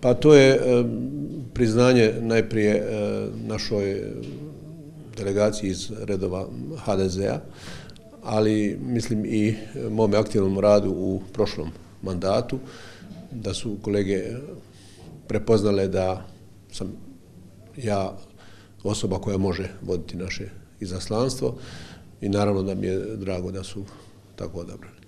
Pa to je eh, priznanje najprije eh, našoj delegaciji iz redova HDZ-a, ali mislim i mome aktivnom radu u prošlom mandatu, da su kolege prepoznale da sam ja osoba koja može voditi naše izaslanstvo i naravno da mi je drago da su tako odabrali.